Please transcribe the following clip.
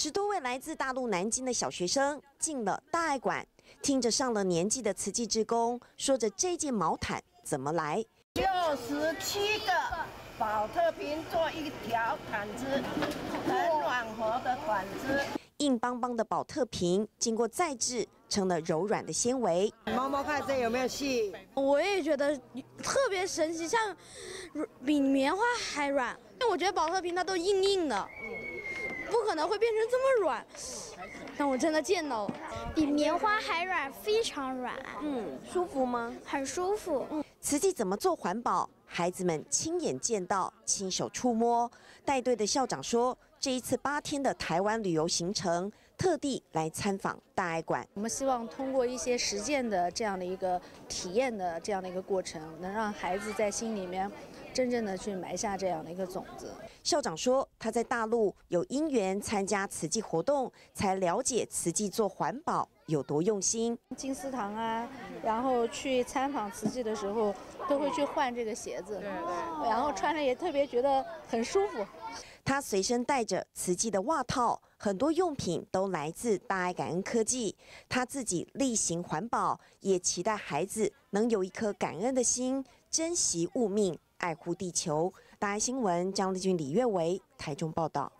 十多位来自大陆南京的小学生进了大爱馆，听着上了年纪的慈济职工说着这件毛毯怎么来。六十七个保特瓶做一条毯子，很暖和的毯子。硬邦邦的保特瓶经过再制，成了柔软的纤维。摸摸看这有没有细？我也觉得特别神奇，像比棉花还软。因为我觉得保特瓶它都硬硬的，不可能会变成这么软。但我真的见到了，比棉花还软，非常软。嗯，舒服吗？很舒服。嗯。慈济怎么做环保？孩子们亲眼见到，亲手触摸。带队的校长说，这一次八天的台湾旅游行程，特地来参访大爱馆。我们希望通过一些实践的这样的一个体验的这样的一个过程，能让孩子在心里面真正的去埋下这样的一个种子。校长说，他在大陆有因缘参加慈济活动，才了解慈济做环保有多用心。金丝堂啊，然后去参访慈济的时候，都会去换这个鞋子，然后穿着也特别觉得很舒服。他随身带着慈济的袜套，很多用品都来自大爱感恩科技。他自己力行环保，也期待孩子能有一颗感恩的心，珍惜物命，爱护地球。大爱新闻张丽君、李月维台中报道。